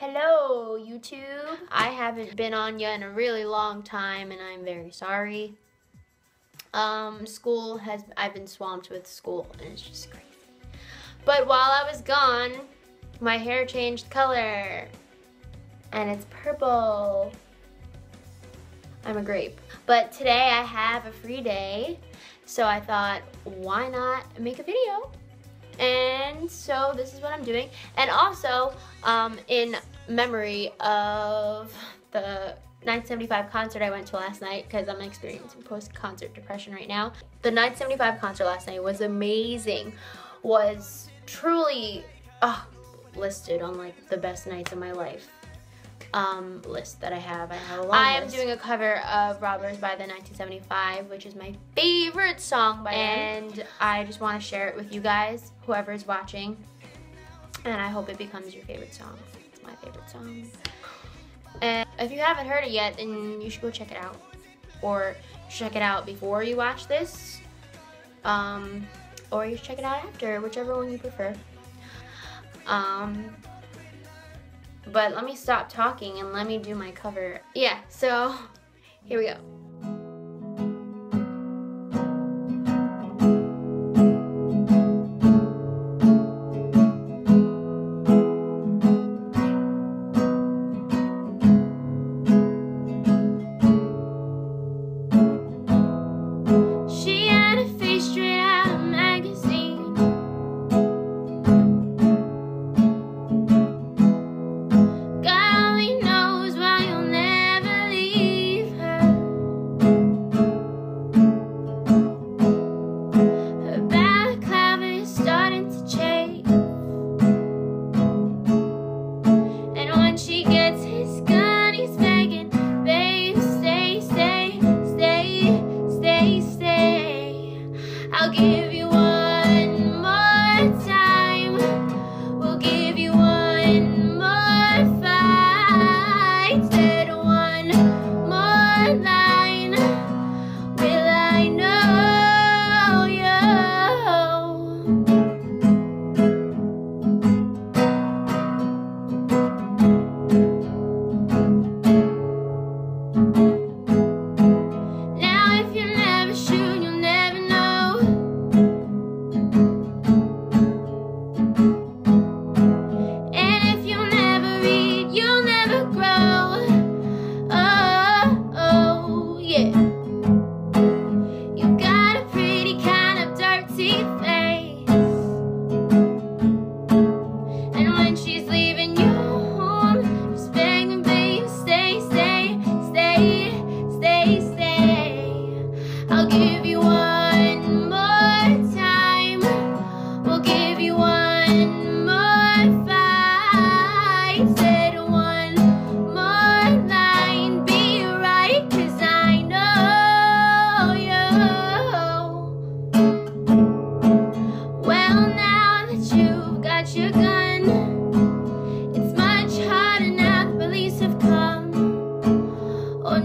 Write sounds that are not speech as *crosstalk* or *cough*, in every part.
Hello, YouTube. I haven't been on you in a really long time, and I'm very sorry. Um, school has, I've been swamped with school, and it's just crazy. But while I was gone, my hair changed color, and it's purple. I'm a grape. But today I have a free day, so I thought, why not make a video? And so this is what I'm doing. And also, um, in memory of the 975 concert I went to last night, because I'm experiencing post-concert depression right now. The 975 concert last night was amazing. Was truly oh, listed on like the best nights of my life um, list that I have. I have a long I am doing a cover of Robbers by the 1975, which is my favorite song by and them. And I just want to share it with you guys, whoever is watching. And I hope it becomes your favorite song. It's my favorite song. And if you haven't heard it yet, then you should go check it out. Or check it out before you watch this. Um, or you should check it out after, whichever one you prefer. Um, but let me stop talking and let me do my cover. Yeah, so here we go. I'll give.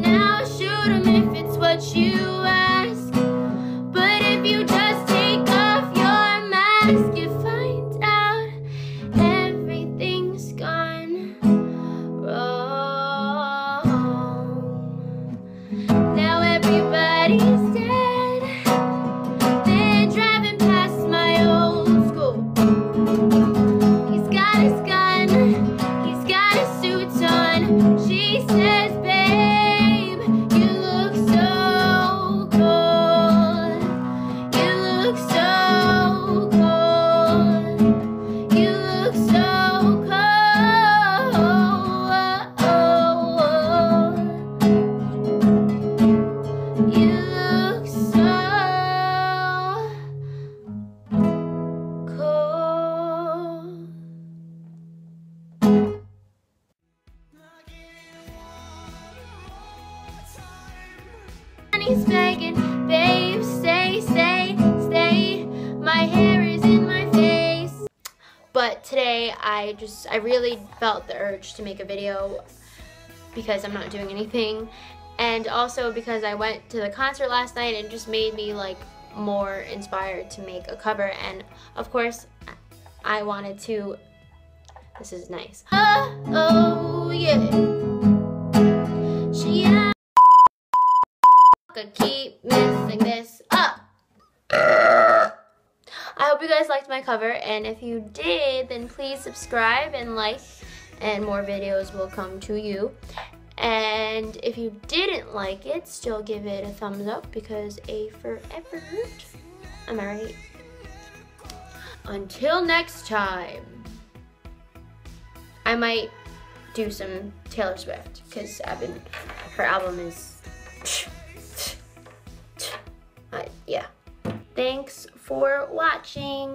Now shoot him if it's what you Begging, babe, stay, stay, stay. My hair is in my face. But today I just, I really felt the urge to make a video because I'm not doing anything. And also because I went to the concert last night and just made me like more inspired to make a cover. And of course, I wanted to This is nice. Uh, oh yeah. She keep messing this up. I hope you guys liked my cover, and if you did, then please subscribe and like, and more videos will come to you. And if you didn't like it, still give it a thumbs up because A for effort. Am I right? Until next time, I might do some Taylor Swift because I've been, her album is, *laughs* uh, yeah. Thanks for watching.